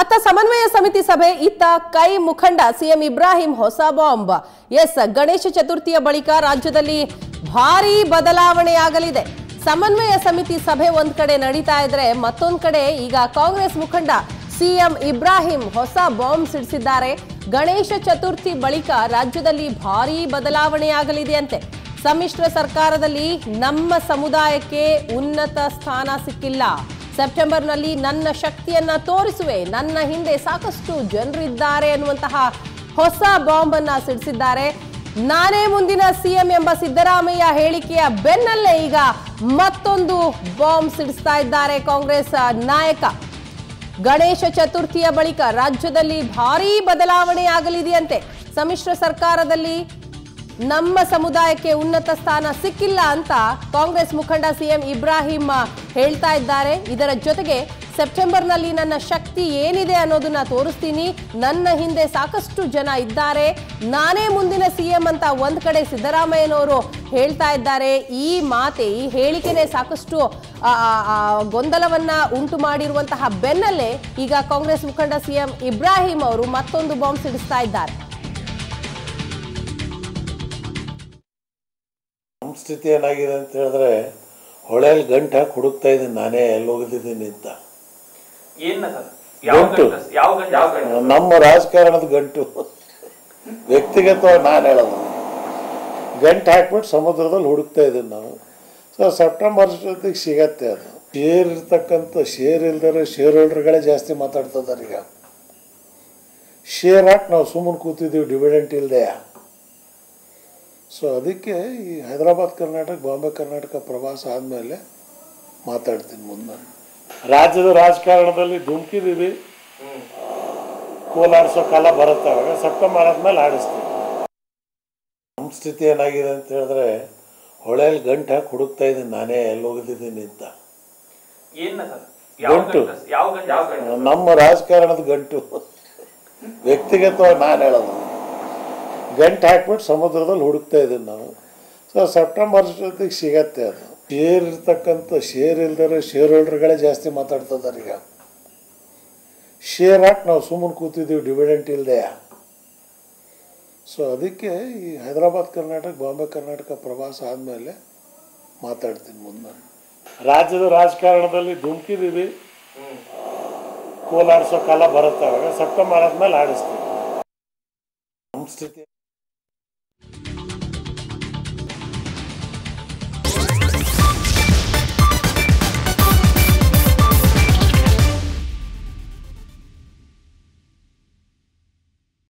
ಅತ್ತ ಸಮನ್ವಯ ಸಮಿತಿ ಸಭೆ ಇತ್ತ ಕೈ ಮುಖಂಡ ಸಿಎಂ ಇಬ್ರಾಹಿಂ ಹೊಸ ಬಾಂಬ್. ಎಸ್, ಗಣೇಶ ಚತುರ್ಥಿಯ ಬಳಿಕ ರಾಜ್ಯದಲ್ಲಿ ಭಾರೀ ಬದಲಾವಣೆಯಾಗಲಿದೆ. ಸಮನ್ವಯ ಸಮಿತಿ ಸಭೆ ಒಂದ್ ಕಡೆ ನಡೀತಾ ಇದ್ರೆ ಮತ್ತೊಂದ್ ಕಡೆ ಈಗ ಕಾಂಗ್ರೆಸ್ ಮುಖಂಡ ಸಿಎಂ ಇಬ್ರಾಹಿಂ ಹೊಸ ಬಾಂಬ್ ಸಿಡಿಸಿದ್ದಾರೆ. ಗಣೇಶ ಚತುರ್ಥಿ ಬಳಿಕ ರಾಜ್ಯದಲ್ಲಿ ಭಾರೀ ಬದಲಾವಣೆಯಾಗಲಿದೆಯಂತೆ ಸಮ್ಮಿಶ್ರ ಸರ್ಕಾರದಲ್ಲಿ ನಮ್ಮ ಸಮುದಾಯಕ್ಕೆ ಉನ್ನತ ಸ್ಥಾನ ಸಿಕ್ಕಿಲ್ಲ. ಸೆಪ್ಟೆಂಬರ್ನಲ್ಲಿ ನನ್ನ ಶಕ್ತಿಯನ್ನ ತೋರಿಸುವೆ. ನನ್ನ ಹಿಂದೆ ಸಾಕಷ್ಟು ಜನರಿದ್ದಾರೆ ಅನ್ನುವಂತಹ ಹೊಸ ಬಾಂಬ್ ಅನ್ನ ಸಿಡಿಸಿದ್ದಾರೆ. ನಾನೇ ಮುಂದಿನ ಸಿಎಂ ಎಂಬ ಸಿದ್ದರಾಮಯ್ಯ ಹೇಳಿಕೆಯ ಬೆನ್ನಲ್ಲೇ ಈಗ ಮತ್ತೊಂದು ಬಾಂಬ್ ಸಿಡಿಸ್ತಾ ಇದ್ದಾರೆ ಕಾಂಗ್ರೆಸ್ ನಾಯಕ. ಗಣೇಶ ಚತುರ್ಥಿಯ ಬಳಿಕ ರಾಜ್ಯದಲ್ಲಿ ಭಾರೀ ಬದಲಾವಣೆಯಾಗಲಿದೆಯಂತೆ ಸಮ್ಮಿಶ್ರ ಸರ್ಕಾರದಲ್ಲಿ ನಮ್ಮ ಸಮುದಾಯಕ್ಕೆ ಉನ್ನತ ಸ್ಥಾನ ಸಿಕ್ಕಿಲ್ಲ ಅಂತ ಕಾಂಗ್ರೆಸ್ ಮುಖಂಡ ಸಿಎಂ ಇಬ್ರಾಹಿಂ ಹೇಳ್ತಾ ಇದ್ದಾರೆ. ಇದರ ಜೊತೆಗೆ ಸೆಪ್ಟೆಂಬರ್ನಲ್ಲಿ ನನ್ನ ಶಕ್ತಿ ಏನಿದೆ ಅನ್ನೋದನ್ನ ತೋರಿಸ್ತೀನಿ. ನನ್ನ ಹಿಂದೆ ಸಾಕಷ್ಟು ಜನ ಇದ್ದಾರೆ. ನಾನೇ ಮುಂದಿನ ಸಿಎಂ ಅಂತ ಒಂದ್ ಕಡೆ ಸಿದ್ದರಾಮಯ್ಯನವರು ಹೇಳ್ತಾ ಇದ್ದಾರೆ. ಈ ಮಾತೆ, ಈ ಹೇಳಿಕೆನೇ ಸಾಕಷ್ಟು ಗೊಂದಲವನ್ನ ಉಂಟು ಮಾಡಿರುವಂತಹ ಬೆನ್ನಲ್ಲೇ ಈಗ ಕಾಂಗ್ರೆಸ್ ಮುಖಂಡ ಸಿಎಂ ಇಬ್ರಾಹಿಂ ಅವರು ಮತ್ತೊಂದು ಬಾಂಬ್ ಸಿಡಿಸ್ತಾ ಇದ್ದಾರೆ. ಸ್ಥಿತಿ ಏನಾಗಿದೆ ಅಂತ ಹೇಳಿದ್ರೆ ಹೊಳೆಯಲ್ಲಿ ಗಂಟು ಹಾಕಿ ಹುಡುಕ್ತಾ ಇದ್ದೀನಿ ನಾನೇ ಎಲ್ಲಿ ಹೋಗಿದ್ದೀನಿ ಅಂತ. ಗಂಟು. ನಮ್ಮ ರಾಜಕಾರಣದ ಗಂಟು. ವ್ಯಕ್ತಿಗತವಾಗಿ ನಾನು ಹೇಳೋದು. ಗಂಟು ಹಾಕ್ಬಿಟ್ಟು ಸಮುದ್ರದಲ್ಲಿ ಹುಡುಕ್ತಾ ಇದ್ದೀನಿ ನಾವು. ಸೊ ಸೆಪ್ಟೆಂಬರ್ ಜೊತೆಗೆ ಸಿಗತ್ತೆ ಅದು. ಶೇರ್ ಇರ್ತಕ್ಕಂಥ ಶೇರ್ ಇಲ್ದರೆ ಶೇರ್ ಹೋಲ್ಡರ್ಗಳೇ ಜಾಸ್ತಿ ಮಾತಾಡ್ತಿದ್ದಾರೆ ಈಗ. ಶೇರ್ ಹಾಕಿ ನಾವು ಸುಮ್ಮನೆ ಕೂತಿದ್ದೀವಿ ಡಿವಿಡೆಂಟ್ ಇಲ್ಲದೆ ಸೊ ಅದಕ್ಕೆ ಈ ಹೈದರಾಬಾದ್ ಕರ್ನಾಟಕ ಬಾಂಬೆ ಕರ್ನಾಟಕ ಪ್ರವಾಸ ಆದಮೇಲೆ ಮಾತಾಡ್ತೀನಿ ಮುಂದೆ. ರಾಜ್ಯದ ರಾಜಕಾರಣದಲ್ಲಿ ಧುಮುಕಿದೀವಿ ಕೋಲಾಡಿಸೋ ಕಾಲ ಬರುತ್ತೆ ಅವಾಗ ಸೆಪ್ಟೆಂಬರ್ ಆದಮೇಲೆ ಆಡಿಸ್ತೀವಿ ನಮ್ಮ ಸ್ಥಿತಿ ಏನಾಗಿದೆ ಅಂತ ಹೇಳಿದ್ರೆ ಹೊಳೆಯಲ್ಲಿ ಗಂಟು ಹಾಕಿ ಹುಡುಕ್ತಾ ಇದ್ದೀನಿ ನಾನೇ ಎಲ್ಲಿ ಹೋಗಿದ್ದೀನಿ ಅಂತ. ಗಂಟು. ನಮ್ಮ ರಾಜಕಾರಣದ ಗಂಟು. ವ್ಯಕ್ತಿಗತವಾಗಿ ನಾನು ಹೇಳೋದು. ಗಂಟು ಹಾಕ್ಬಿಟ್ಟು ಸಮುದ್ರದಲ್ಲಿ ಹುಡುಕ್ತಾ ಇದ್ದೀನಿ ನಾವು. ಸೊ ಸೆಪ್ಟೆಂಬರ್ ಜೊತೆಗೆ ಸಿಗತ್ತೆ ಅದು. ಶೇರ್ ಇರ್ತಕ್ಕಂಥ ಶೇರ್ ಇಲ್ದರೆ ಶೇರ್ ಹೋಲ್ಡರ್ಗಳೇ ಜಾಸ್ತಿ ಮಾತಾಡ್ತಿದ್ದಾರೆ ಈಗ. ಶೇರ್ ಹಾಕಿ ನಾವು ಸುಮ್ಮನೆ ಕೂತಿದ್ದೀವಿ ಡಿವಿಡೆಂಟ್ ಇಲ್ಲದೆ ಸೊ ಅದಕ್ಕೆ ಈ ಹೈದರಾಬಾದ್ ಕರ್ನಾಟಕ, ಬಾಂಬೆ ಕರ್ನಾಟಕ ಪ್ರವಾಸ ಆದಮೇಲೆ ಮಾತಾಡ್ತೀನಿ ಮುಂದೆ ರಾಜ್ಯದ ರಾಜಕಾರಣದಲ್ಲಿ ಧುಮುಕಿದ್ದೀವಿ ಕೋಲಾಡಿಸೋ ಕಾಲ ಬರುತ್ತೆ ಅವಾಗ. ಸೆಪ್ಟೆಂಬರ್ ಆದಮೇಲೆ ಆಡಿಸ್ತೀವಿ ನಮ್ಮ